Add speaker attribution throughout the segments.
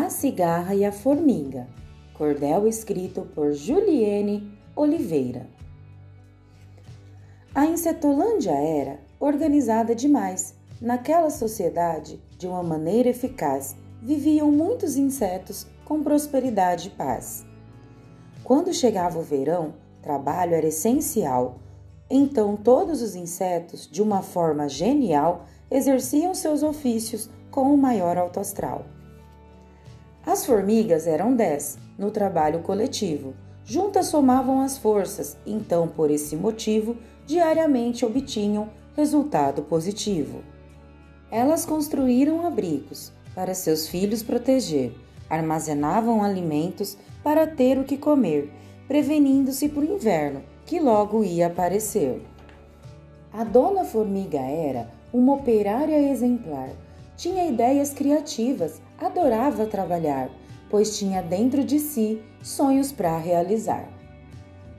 Speaker 1: A Cigarra e a Formiga, cordel escrito por Juliene Oliveira. A Insetolândia era organizada demais. Naquela sociedade, de uma maneira eficaz, viviam muitos insetos com prosperidade e paz. Quando chegava o verão, trabalho era essencial. Então, todos os insetos, de uma forma genial, exerciam seus ofícios com o maior alto astral. As formigas eram dez no trabalho coletivo. Juntas somavam as forças, então, por esse motivo, diariamente obtinham resultado positivo. Elas construíram abrigos para seus filhos proteger, armazenavam alimentos para ter o que comer, prevenindo-se para o inverno, que logo ia aparecer. A dona Formiga era uma operária exemplar tinha ideias criativas, adorava trabalhar, pois tinha dentro de si sonhos para realizar.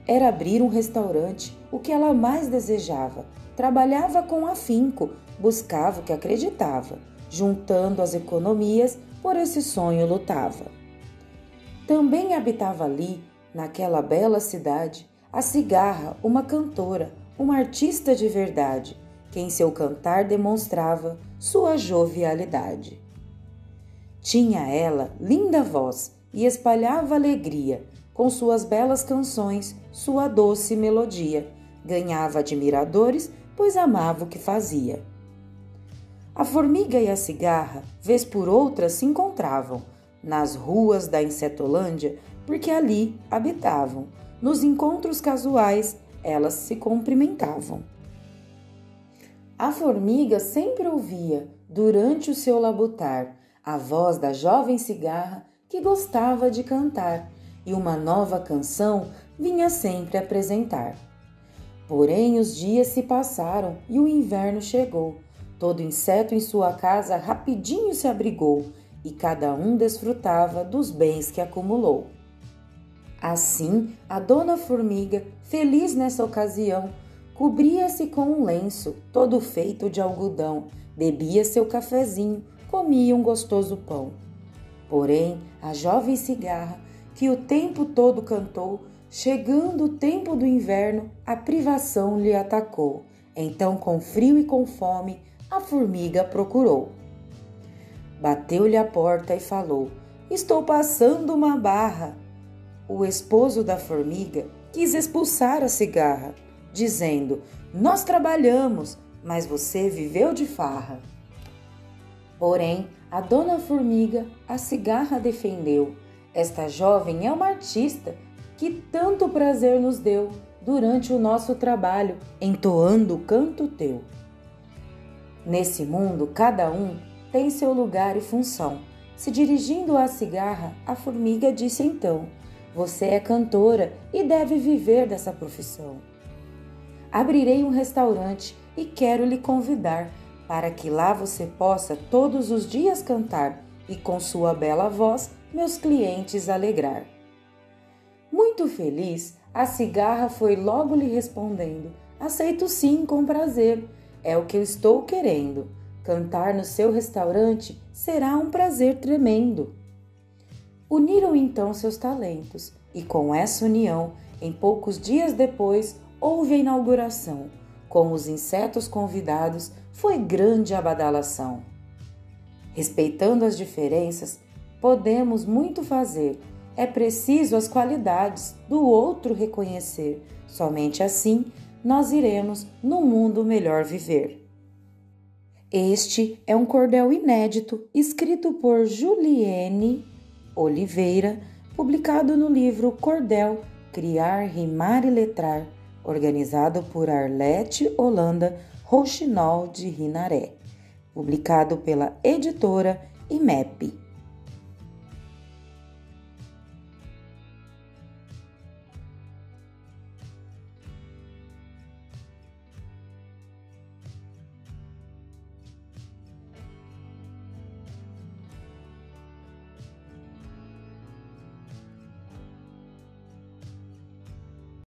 Speaker 1: Era abrir um restaurante, o que ela mais desejava. Trabalhava com afinco, buscava o que acreditava, juntando as economias, por esse sonho lutava. Também habitava ali, naquela bela cidade, a cigarra, uma cantora, uma artista de verdade que em seu cantar demonstrava sua jovialidade. Tinha ela linda voz e espalhava alegria, com suas belas canções, sua doce melodia. Ganhava admiradores, pois amava o que fazia. A formiga e a cigarra, vez por outra, se encontravam nas ruas da Insetolândia, porque ali habitavam. Nos encontros casuais, elas se cumprimentavam. A formiga sempre ouvia, durante o seu labutar, a voz da jovem cigarra que gostava de cantar e uma nova canção vinha sempre apresentar. Porém, os dias se passaram e o inverno chegou. Todo inseto em sua casa rapidinho se abrigou e cada um desfrutava dos bens que acumulou. Assim, a dona formiga, feliz nessa ocasião, Cobria-se com um lenço, todo feito de algodão, bebia seu cafezinho, comia um gostoso pão. Porém, a jovem cigarra, que o tempo todo cantou, chegando o tempo do inverno, a privação lhe atacou. Então, com frio e com fome, a formiga procurou. Bateu-lhe a porta e falou: Estou passando uma barra. O esposo da formiga quis expulsar a cigarra dizendo: Nós trabalhamos, mas você viveu de farra. Porém, a dona Formiga a cigarra defendeu. Esta jovem é uma artista que tanto prazer nos deu durante o nosso trabalho, entoando o canto teu. Nesse mundo, cada um tem seu lugar e função. Se dirigindo à cigarra, a formiga disse então: Você é cantora e deve viver dessa profissão. Abrirei um restaurante e quero lhe convidar para que lá você possa todos os dias cantar e com sua bela voz meus clientes alegrar. Muito feliz, a cigarra foi logo lhe respondendo: Aceito sim, com prazer. É o que eu estou querendo. Cantar no seu restaurante será um prazer tremendo. Uniram então seus talentos e, com essa união, em poucos dias depois, houve a inauguração. Com os insetos convidados, foi grande a badalação. Respeitando as diferenças, podemos muito fazer. É preciso as qualidades do outro reconhecer. Somente assim nós iremos no mundo melhor viver. Este é um cordel inédito escrito por Juliene Oliveira, publicado no livro Cordel Criar, Rimar e Letrar organizado por Arlete Holanda Rouxinol de Rinaré, publicado pela editora IMEP.